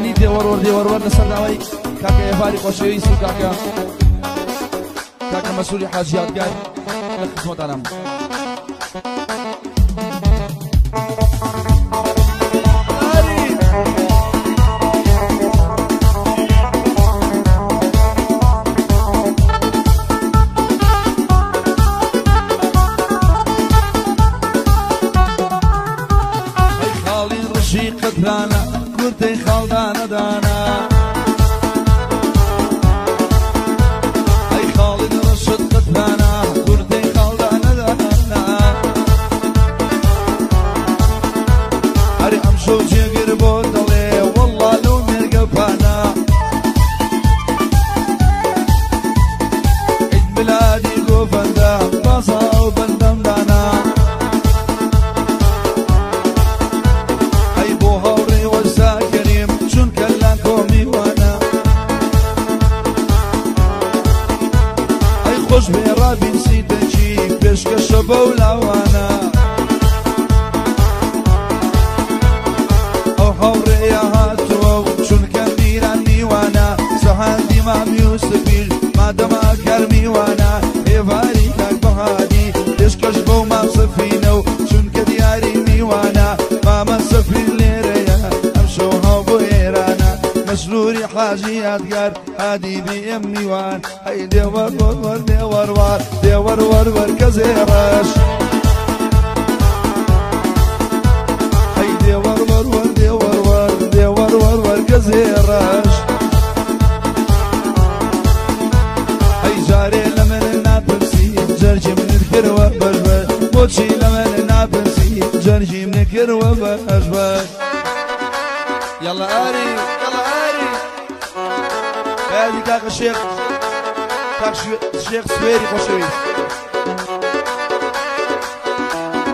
میوانی دێوەڕۆ دێوەڕوەر لەسەر ناوەی کاکە ئێفاری خۆشەویست و کاکە کاکە مەسوولی حاجیاتگار لە خزمەتانم قدرانا curte khaldana dana پێشکەشە بەو لاوانە ئەو هەوڕێە هاتووە و چونکە میران میوانە سەهاندی مامی و سپیر مادەما کەرمیوانە هێواری کاک بەهادی پێشکەش بەو مام سەفینە یادگار هادی بی ئەم میوان ئەی دێوەر وەر دێوەروار دێوەر وەروەر کە زێڕەش ئەی دێوەر وەروەر دێوەروەر دێوەر وەروەر کە زێڕەش ئەی جارێ لە من ناپرسی جەرجی من کردوە بەشبەر بۆچی لە من ناپرسی جەرجی من کردوە بەشبەر يلا آري. يلا Kijken kijk een sheikh. Kijk sheikh Sweri Bashawi.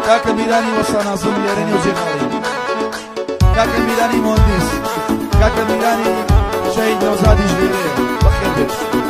Kijk een Mirani Wassana Zumi Yereni Ujikhari. Kijk een Mirani Mondis. Kijk een Mirani Shahid Nawzadi Jwere. Bakhirbis.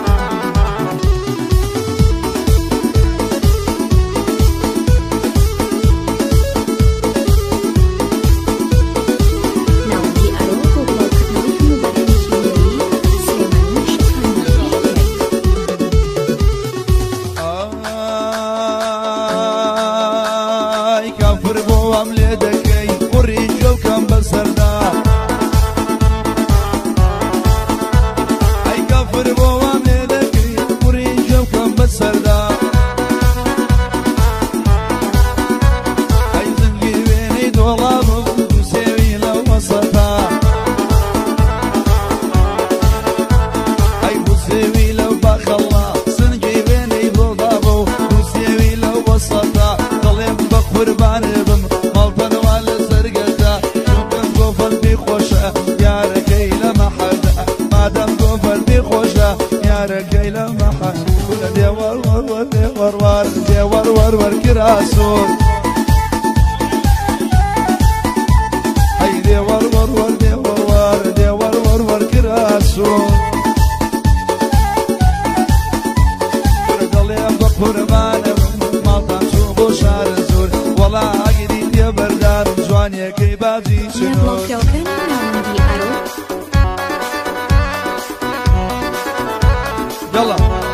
وەرە یارەکەی لە مەحەن لە دێوەڕوەڕوە دێوەڕوار دێوەڕوەڕوەرگراسۆر ئەی دێوەڕوەڕوە دێوەڕوار دێوەڕوەڕوەرگراسۆر دەڵێم بە قورمانم ماڵتان چوو بۆ شارە زۆر. وەڵا ئاگری دێبەردار جوانیەکەی باجی چنۆر Violão.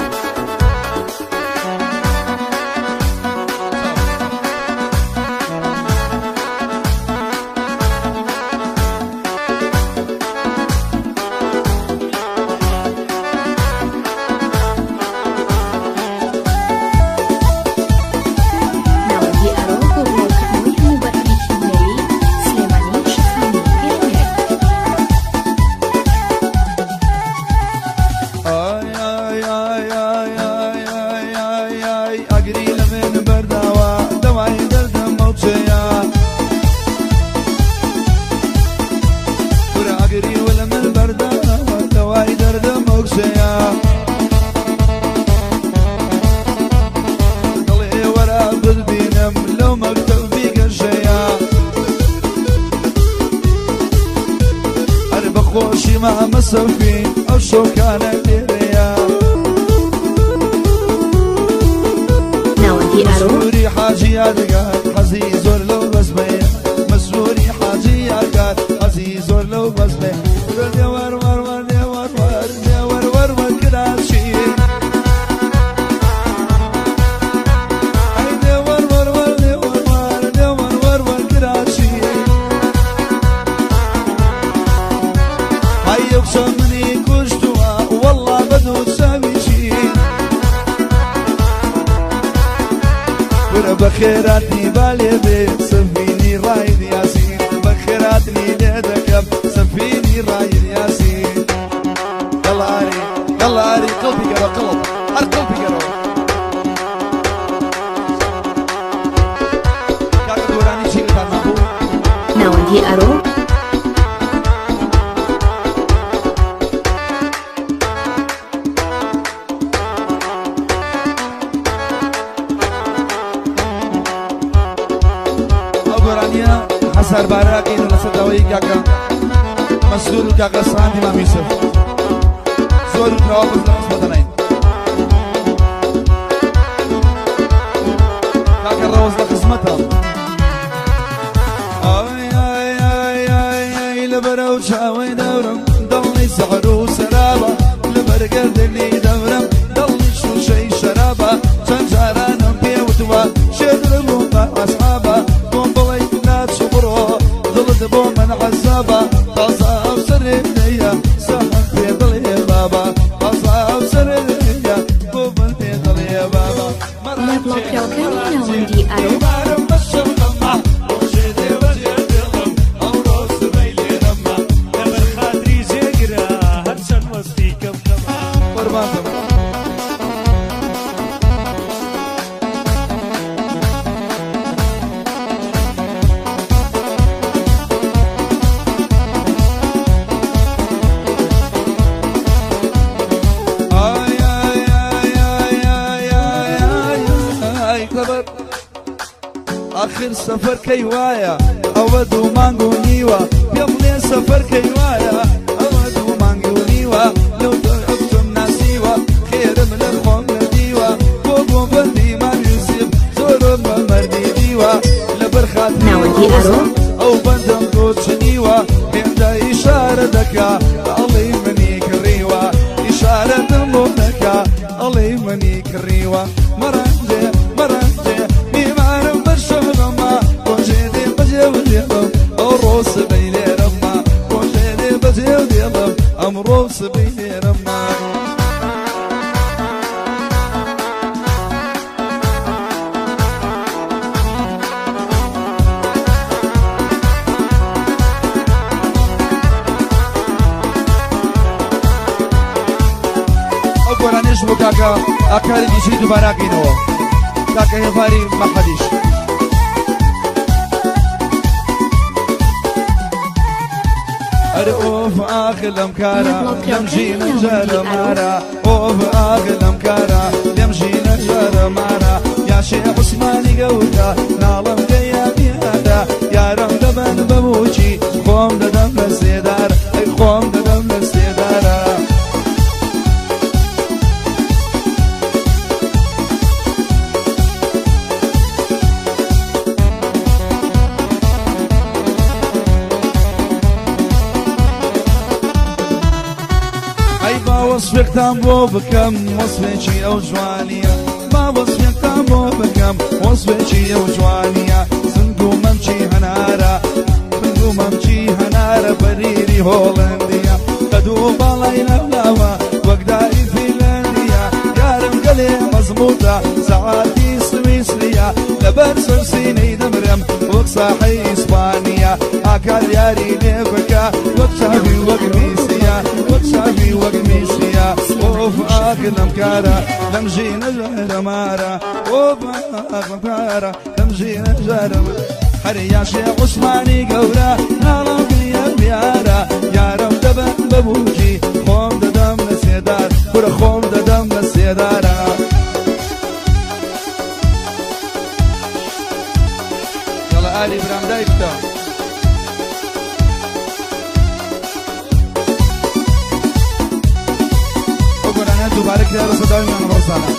خۆشی مامە سەفی ئەو شۆکانە لێرەیە مەسروری حاجی یادگار حەزی زۆر لەو بەزمەیە مەسروری حاجی یادگار حەزی زۆر لەو بەزمێ بخيراتني بالي بي سفيني رايد ياسين بخيراتني ليدك سفيني رايد ياسين يلا عاري قلبي قرا قلب. هر قلبي قرا ناوندي أرو. لەسەردەوەی کاکە مەسدور و کاکە ساندی مامیسف زۆر تەوا بز لە قسمەتەنین کاکە ڕەوز لە قسمەتە لەبەرە و چاوەی دەورم دڵنی سەحر Aropa. آخر سفر کەی وایە؟ ئەوە دوو مانگ و نیوە. پێم لێ سەفەر کەی وایە. ئەوە دوو مانگ و نیوە. لەو دەتم ناسیوە. خێرم لە خۆم نەدیوە. بۆ بۆ بەندیمان یوسف زۆرم بە مەردی دیوە. لە بەرخات ئەو بەندم تۆ چنیوە. هێندە ئیشارە دەکا. بۆ کاکە ئاکاری دیشی دووباراکەینەوە کاکە هێفاری مەحەدیش اوف اغلم كارا يمشينا جار مارا اوف اغلم كارا يمشينا جار مارا يا شيخ عثماني قوتا نالم قيامي هذا يا رم دبن ببوشي خوم ددم لسيدار وەسفێکتان بۆ بکەم وەسفێکی ئەو جوانیە با وەسفێکتان بۆ بکەم وەسفێکی ئەو جوانیە سنگ و مەمچی هەنارە سنگ و مەمچی هەنارە بەریری هۆڵندیە قەدوو باڵای لەولاوە وەکداری فیلندیە یارم گەلێ مەزموتە سەعاتی سویسریە لەبەر سەرسینەی دەمرم وەک یاری ئۆف ئاکلم کارە دەمژینە ژەرە مارە ئۆف ئاکلم کارە دەمژینە ژەرە هەر یاشێ عوسمانی گەورە ناڵم گریە بیارە یارم دەبن بەبووکی خۆم دەدەم لە سێدار کورە خۆم دەدەم لە سێدارە Ali Brandajta. اینا رو صدای من رو بزنم.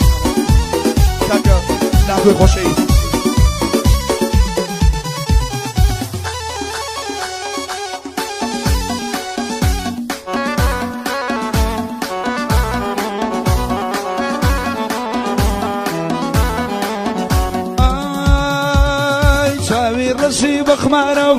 تکا لحظه خوشه ای ای چاوی رسی بخمارو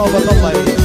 nova, calma aí.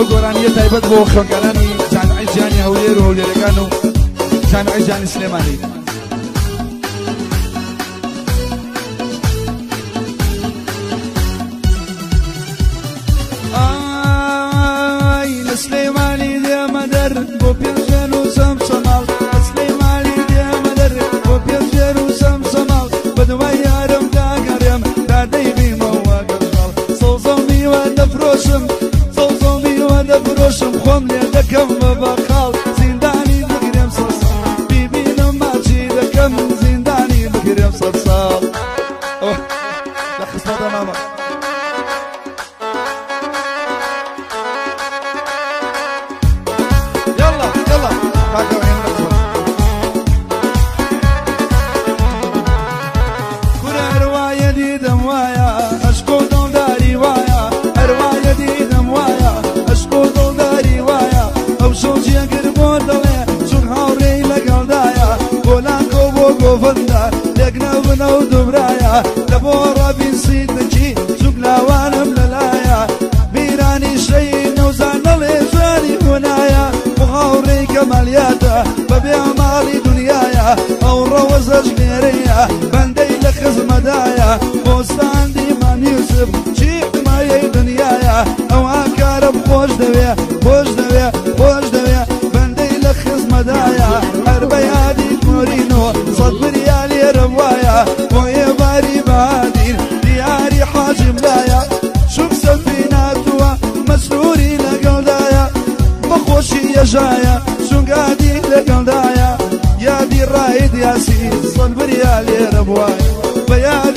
أو گۆرانیە تایبەت بۆ خۆکارانی جانعیجیانی هەولێر و هەولێرەکان و جانعیجیانی سلێمانی. سليماني دي مدر بوبيل جنو سليماني دي مدر بوبيل جنو بدوية Komle منە و دوورایە لە بۆ ڕابین سیدجی زوک لاوانم لەلایە. بیرانی شەی نەوزان نەڵێ زانی کۆنایە بخاوڕێی کە مالیاتە بەبێ ئەماڵی دنیاە ئەو ڕەوە زەژنێرەیە بەندەی لە خزمەدایە. بۆستاندی مانیوسب چی مایەی دنیاە ئەوان کارم خۆش دەوێ. ياسين صنبر يا ليربواي بيان